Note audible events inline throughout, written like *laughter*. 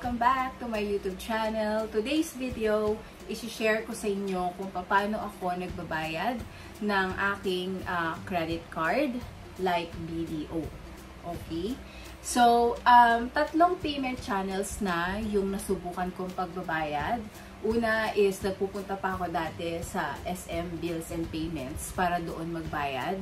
Welcome back to my YouTube channel. Today's video, isi-share ko sa inyo kung paano ako nagbabayad ng aking uh, credit card like BDO. Okay? So, um, tatlong payment channels na yung nasubukan kong pagbabayad. Una is nagpupunta pa ako dati sa SM Bills and Payments para doon magbayad.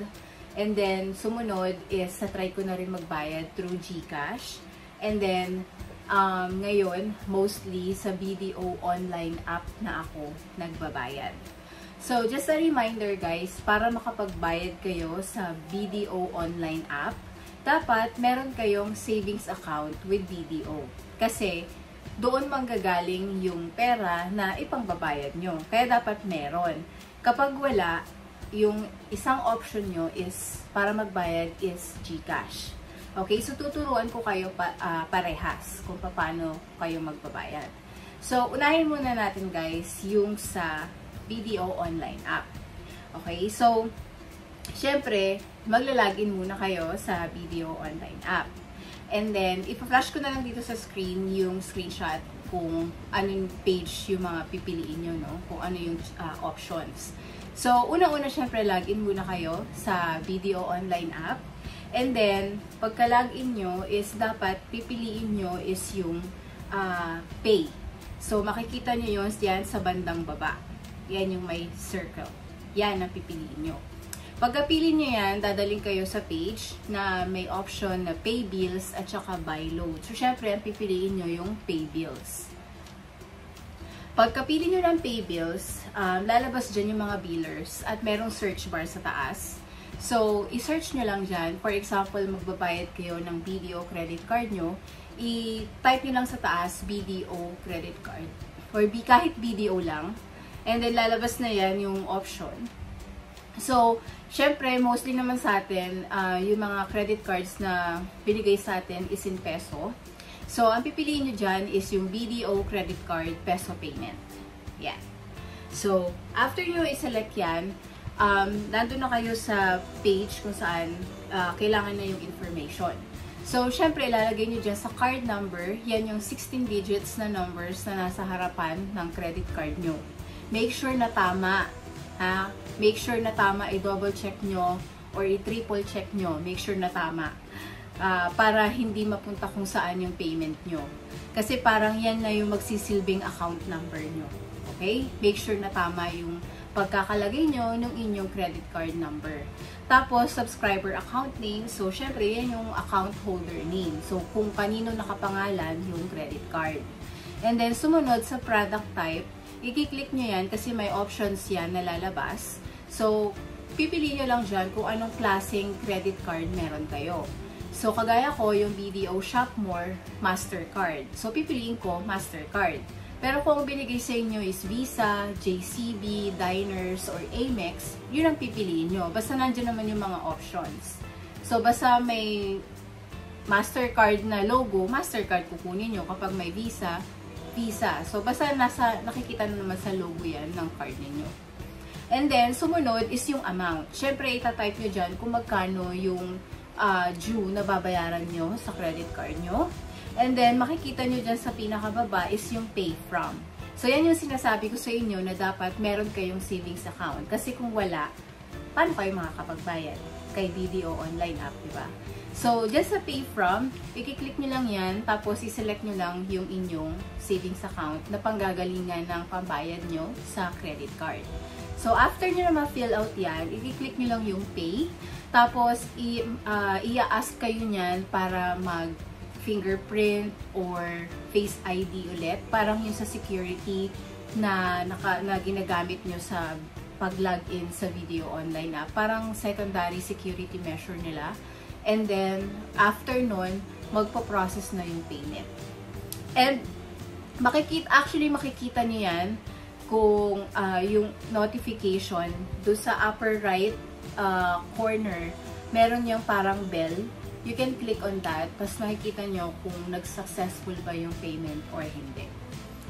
And then, sumunod is na-try ko na rin magbayad through GCash. And then, um, ngayon, mostly sa BDO online app na ako nagbabayad. So, just a reminder guys, para makapagbayad kayo sa BDO online app, dapat meron kayong savings account with BDO. Kasi, doon manggagaling yung pera na ipangbabayad nyo. Kaya dapat meron. Kapag wala, yung isang option nyo is, para magbayad is GCash. Okay, so tuturuan ko kayo pa, uh, parehas kung paano kayo magbabayad. So, unahin muna natin guys yung sa BDO online app. Okay, so, syempre, maglalagin muna kayo sa BDO online app. And then, ipa-flash ko na lang dito sa screen yung screenshot kung anong page yung mga pipiliin nyo, no? Kung ano yung uh, options. So, una-una syempre, login muna kayo sa BDO online app. And then, pagka-login nyo is dapat pipiliin nyo is yung uh, pay. So, makikita nyo yun yan sa bandang baba. Yan yung may circle. Yan ang pipiliin nyo. Pagkapili nyo yan, dadaling kayo sa page na may option na pay bills at saka buy load. So, syempre, ang pipiliin nyo yung pay bills. Pagkapili nyo ng pay bills, um, lalabas dyan yung mga billers at merong search bar sa taas. So, i-search nyo lang dyan. For example, magbabayad kayo ng BDO credit card nyo, i-type nyo lang sa taas BDO credit card. Or B, kahit BDO lang. And then, lalabas na yan yung option. So, syempre, mostly naman sa atin, uh, yung mga credit cards na binigay sa atin is in peso. So, ang pipiliin nyo dyan is yung BDO credit card peso payment. Yan. So, after nyo i-select yan, um, nandun na kayo sa page kung saan uh, kailangan na yung information. So, syempre, ilalagay nyo dyan sa card number, yan yung 16 digits na numbers na nasa harapan ng credit card nyo. Make sure na tama. Ha? Make sure na tama, i-double check nyo or i-triple check nyo. Make sure na tama uh, para hindi mapunta kung saan yung payment nyo. Kasi parang yan na yung magsisilbing account number nyo. Okay? Make sure na tama yung pagkakalagay nyo ng inyong credit card number. Tapos, subscriber account name. So, syempre, yan yung account holder name. So, kung kanino nakapangalan yung credit card. And then, sumunod sa product type, i-click nyo yan kasi may options yan na lalabas. So, pipili nyo lang dyan kung anong klaseng credit card meron kayo. So, kagaya ko, yung BDO Shopmore Mastercard. So, pipiliin ko Mastercard. Pero kung binigay sa inyo is Visa, JCB, Diners, or Amex, yun ang pipiliin nyo. Basta nandiyan naman yung mga options. So, basta may Mastercard na logo, Mastercard kukunin nyo. Kapag may Visa, Visa. So, basta nasa, nakikita na naman sa logo yan ng card ninyo. And then, sumunod is yung amount. Siyempre, itatype nyo dyan kung magkano yung uh, due na babayaran nyo sa credit card nyo. And then, makikita nyo dyan sa pinakababa is yung pay from. So, yan yung sinasabi ko sa inyo na dapat meron kayong savings account. Kasi kung wala, paano kayo makakapagbayad? Kay BDO online app, di ba? So, just sa pay from, i-click nyo lang yan, tapos i-select nyo lang yung inyong savings account na panggagalingan ng pambayad nyo sa credit card. So, after nyo na ma-fill out yan, i-click nyo lang yung pay. Tapos, uh, i-ask kayo nyan para mag fingerprint or face ID ulit. Parang yung sa security na, naka, na ginagamit nyo sa pag-login sa video online na. Parang secondary security measure nila. And then, after nun, magpo-process na yung payment. And, makikita, actually makikita nyo yan kung uh, yung notification do sa upper right uh, corner, meron yung parang bell. You can click on that, tapos makikita nyo kung nag-successful ba yung payment or hindi.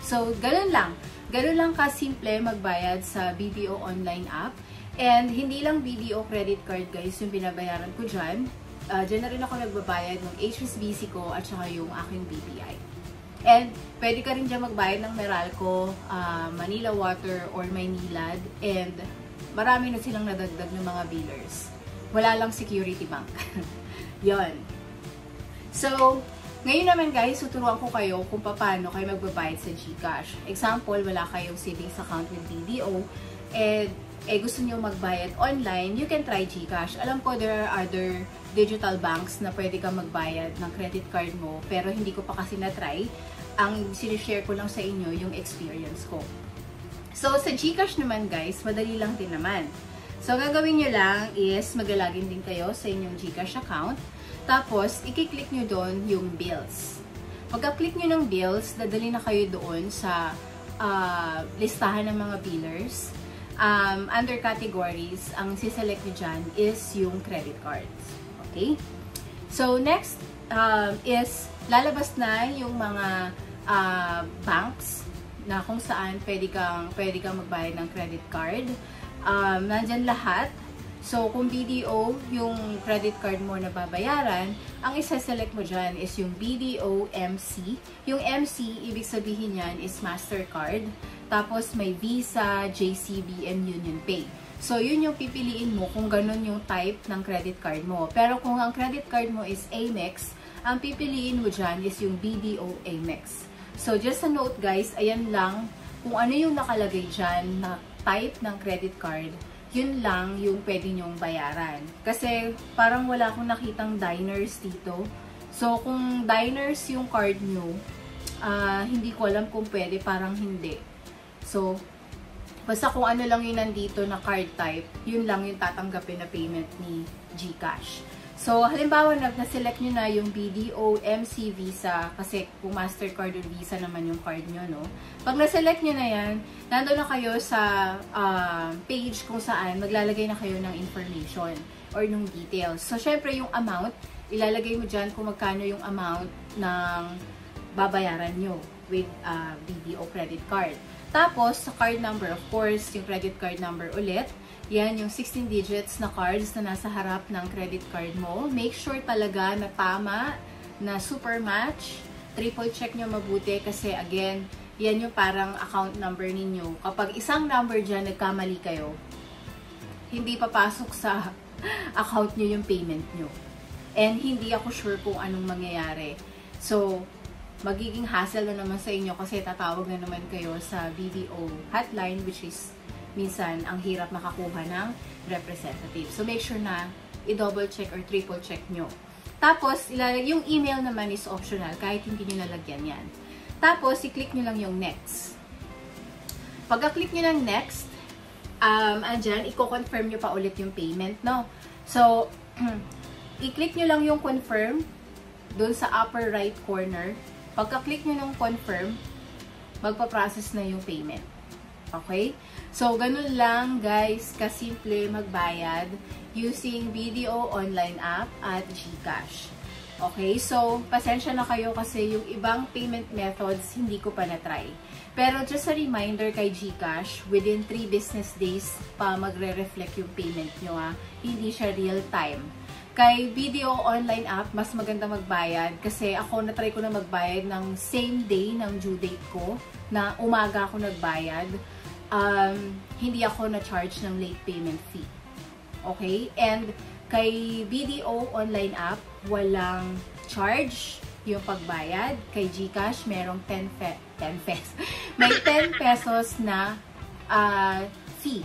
So, ganun lang. Ganun lang ka-simple magbayad sa BDO online app. And hindi lang BDO credit card guys yung binabayaran ko dyan. Uh, dyan na rin ako nagbabayad ng HSBC ko at saka yung aking BPI. And pwede ka rin dyan magbayad ng Meralco, uh, Manila Water, or Maynilad. And marami na silang nadagdag ng mga billers. Wala lang security bank. *laughs* yon So, ngayon naman guys, tuturuan ko kayo kung paano kayo magbabayad sa GCash. Example, wala kayong savings account with BDO and eh gusto niyo magbayad online, you can try GCash. Alam ko there are other digital banks na pwede kang magbayad ng credit card mo pero hindi ko pa kasi na-try. Ang sinishare ko lang sa inyo yung experience ko. So sa GCash naman guys, madali lang din naman. So gagawin nyo lang is magalagin din kayo sa inyong GCash account tapos, i-click nyo doon yung bills. Pagka-click nyo ng bills, dadali na kayo doon sa uh, listahan ng mga billers. Um, under categories, ang siselect nyo dyan is yung credit cards. Okay? So, next um, is lalabas na yung mga uh, banks na kung saan pwede kang, pwede kang magbayad ng credit card. Um, nandyan lahat So, kung BDO yung credit card mo na babayaran, ang isa-select mo dyan is yung BDO MC. Yung MC, ibig sabihin yan is MasterCard. Tapos, may Visa, JCB, and Union Pay. So, yun yung pipiliin mo kung ganun yung type ng credit card mo. Pero kung ang credit card mo is Amex, ang pipiliin mo dyan is yung BDO Amex. So, just a note guys, ayan lang kung ano yung nakalagay dyan na type ng credit card yun lang yung pwede nyong bayaran. Kasi parang wala akong nakitang diners dito. So, kung diners yung card nyo, uh, hindi ko alam kung pwede, parang hindi. So, basta kung ano lang yung nandito na card type, yun lang yung tatanggapin na payment ni GCash. So, halimbawa, nag-select nyo na yung BDO, MC, Visa, kasi kung MasterCard or Visa naman yung card nyo, no? Pag na-select nyo na yan, nandun na kayo sa uh, page kung saan maglalagay na kayo ng information or ng details. So, syempre, yung amount, ilalagay mo dyan kung magkano yung amount ng babayaran nyo with uh, BDO credit card. Tapos, sa card number, of course, yung credit card number ulit, yan yung 16 digits na cards na nasa harap ng credit card mo. Make sure talaga na tama, na super match. Triple check nyo mabuti kasi again, yan yung parang account number ninyo. Kapag isang number dyan, nagkamali kayo, hindi papasok sa *laughs* account nyo yung payment nyo. And hindi ako sure kung anong mangyayari. So, magiging hassle na naman sa inyo kasi tatawag na naman kayo sa BDO hotline which is minsan ang hirap makakuha ng representative. So, make sure na i-double check or triple check nyo. Tapos, yung email naman is optional kahit hindi nyo nalagyan yan. Tapos, i-click nyo lang yung next. Pagka-click nyo ng next, um, andyan, i-confirm nyo pa ulit yung payment, no? So, *clears throat* i-click nyo lang yung confirm doon sa upper right corner. Pagka-click nyo ng confirm, magpa-process na yung payment. Okay? So, ganun lang guys, kasimple magbayad using video online app at GCash. Okay, so pasensya na kayo kasi yung ibang payment methods hindi ko pa na-try. Pero just a reminder kay GCash, within 3 business days pa magre-reflect yung payment nyo ha. Hindi siya real time. Kay video online app, mas maganda magbayad kasi ako na-try ko na magbayad ng same day ng due date ko na umaga ako nagbayad um, hindi ako na-charge ng late payment fee. Okay? And kay BDO online app, walang charge yung pagbayad. Kay GCash, merong 10, fe 10 pesos. *laughs* May 10 pesos na uh, fee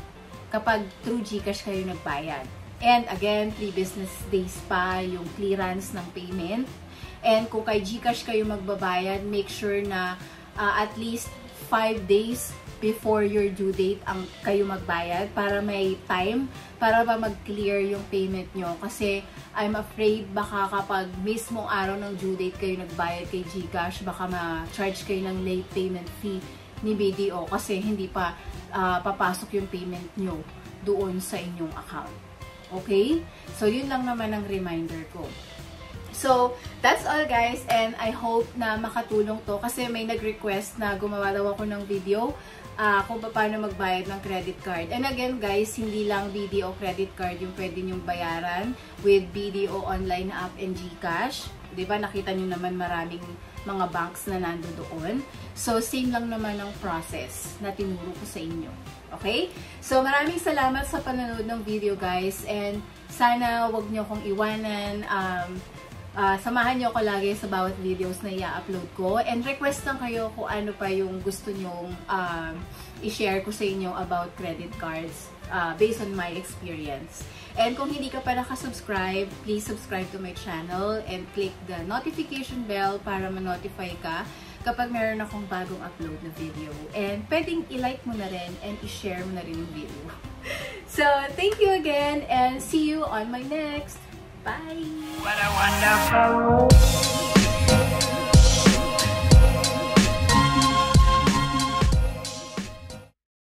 kapag through GCash kayo nagbayad. And again, 3 business days pa yung clearance ng payment. And kung kay GCash kayo magbabayad, make sure na uh, at least 5 days before your due date ang kayo magbayad para may time para ba mag-clear yung payment nyo. Kasi I'm afraid baka kapag mismong araw ng due date kayo nagbayad kay GCash, baka ma-charge kayo ng late payment fee ni BDO kasi hindi pa uh, papasok yung payment nyo doon sa inyong account. Okay? So, yun lang naman ang reminder ko. So, that's all guys and I hope na makatulong to kasi may nag-request na gumawa daw ako ng video uh, kung paano magbayad ng credit card. And again guys, hindi lang BDO credit card yung pwede nyong bayaran with BDO online app and GCash. ba Nakita niyo naman maraming mga banks na nando doon. So, same lang naman ang process na tinuro ko sa inyo. Okay? So, maraming salamat sa panonood ng video guys and sana wag niyo akong iwanan. Um, uh, samahan niyo ako lagi sa bawat videos na i-upload ko. And request lang kayo kung ano pa yung gusto nyong um, i-share ko sa inyo about credit cards uh, based on my experience. And kung hindi ka pa nakasubscribe, please subscribe to my channel and click the notification bell para ma-notify ka kapag meron akong bagong upload na video. And pwedeng i-like mo na rin and i-share mo na rin yung video. *laughs* so, thank you again and see you on my next. Bye! What a wonderful